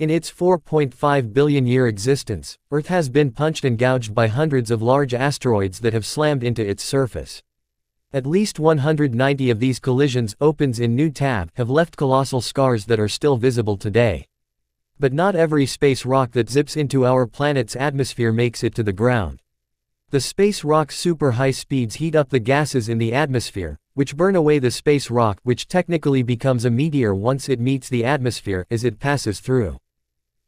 In its 4.5 billion year existence, Earth has been punched and gouged by hundreds of large asteroids that have slammed into its surface. At least 190 of these collisions opens in New Tab have left colossal scars that are still visible today. But not every space rock that zips into our planet's atmosphere makes it to the ground. The space rock's super high speeds heat up the gases in the atmosphere, which burn away the space rock which technically becomes a meteor once it meets the atmosphere as it passes through.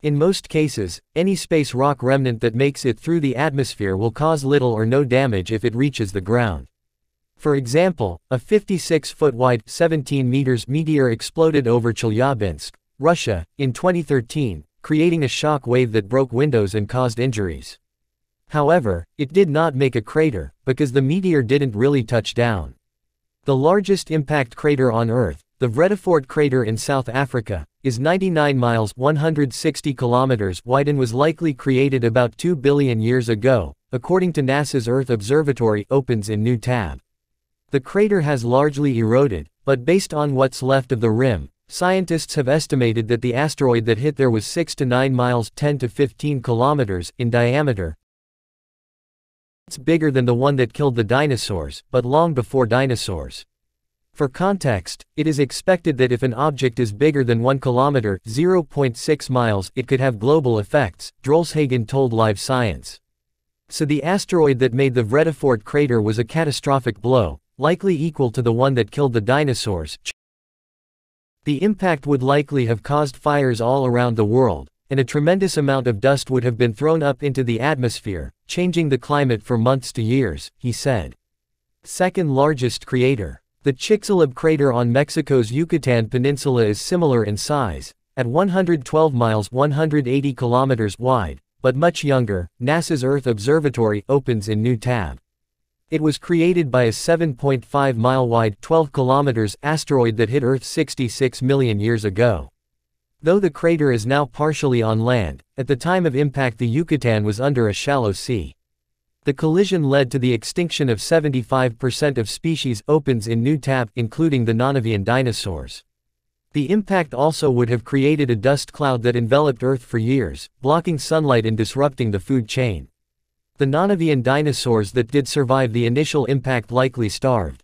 In most cases, any space rock remnant that makes it through the atmosphere will cause little or no damage if it reaches the ground. For example, a 56-foot wide 17 meters meteor exploded over Chelyabinsk, Russia, in 2013, creating a shock wave that broke windows and caused injuries. However, it did not make a crater, because the meteor didn't really touch down. The largest impact crater on Earth, the Vredefort crater in South Africa, is 99 miles 160 kilometers wide and was likely created about 2 billion years ago, according to NASA's Earth Observatory opens in New Tab. The crater has largely eroded, but based on what's left of the rim, scientists have estimated that the asteroid that hit there was 6 to 9 miles 10 to 15 kilometers in diameter, it's bigger than the one that killed the dinosaurs, but long before dinosaurs. For context, it is expected that if an object is bigger than 1 kilometer, 0.6 miles, it could have global effects, Drolshagen told Live Science. So the asteroid that made the Vredefort crater was a catastrophic blow, likely equal to the one that killed the dinosaurs. The impact would likely have caused fires all around the world, and a tremendous amount of dust would have been thrown up into the atmosphere, changing the climate for months to years, he said. Second largest crater. The Chicxulub crater on Mexico's Yucatan Peninsula is similar in size, at 112 miles 180 kilometers wide, but much younger. NASA's Earth Observatory opens in New Tab. It was created by a 7.5 mile wide 12 kilometers asteroid that hit Earth 66 million years ago. Though the crater is now partially on land, at the time of impact the Yucatan was under a shallow sea. The collision led to the extinction of 75% of species opens in New Tab, including the Nonavian dinosaurs. The impact also would have created a dust cloud that enveloped Earth for years, blocking sunlight and disrupting the food chain. The Nonavian dinosaurs that did survive the initial impact likely starved.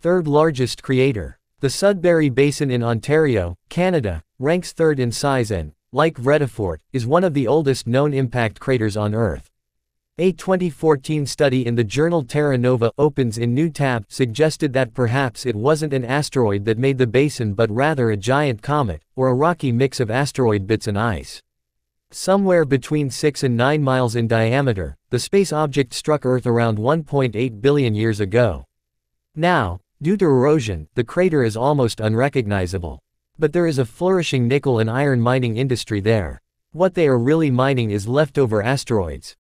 Third largest crater. The Sudbury Basin in Ontario, Canada, ranks third in size and, like Vredefort, is one of the oldest known impact craters on Earth. A 2014 study in the journal Terra Nova opens in New Tab suggested that perhaps it wasn't an asteroid that made the basin but rather a giant comet, or a rocky mix of asteroid bits and ice. Somewhere between 6 and 9 miles in diameter, the space object struck Earth around 1.8 billion years ago. Now, Due to erosion, the crater is almost unrecognizable. But there is a flourishing nickel and iron mining industry there. What they are really mining is leftover asteroids.